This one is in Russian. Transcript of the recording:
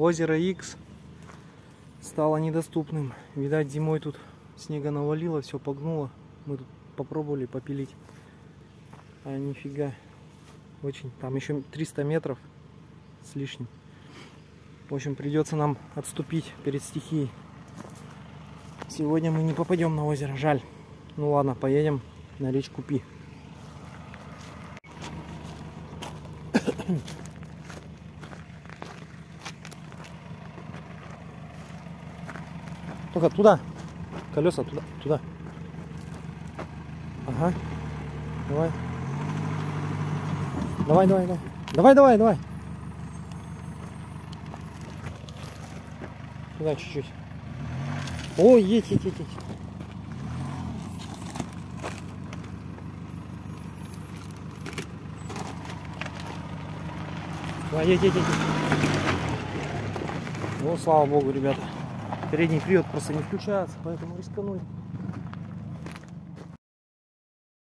Озеро X стало недоступным. Видать, зимой тут снега навалило, все погнуло. Мы тут попробовали попилить. А нифига. Очень. Там еще 300 метров с лишним. В общем, придется нам отступить перед стихией. Сегодня мы не попадем на озеро, жаль. Ну ладно, поедем на речку Пи. Только туда. Колеса туда, туда. Ага. Давай. Давай, давай, давай. Давай, давай, давай. Туда чуть-чуть. Ой, едь, едь, едь, едь. Давай, едь, едь, едь. Ну, слава богу, ребята. Передний привод просто не включается, поэтому рисканули.